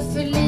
после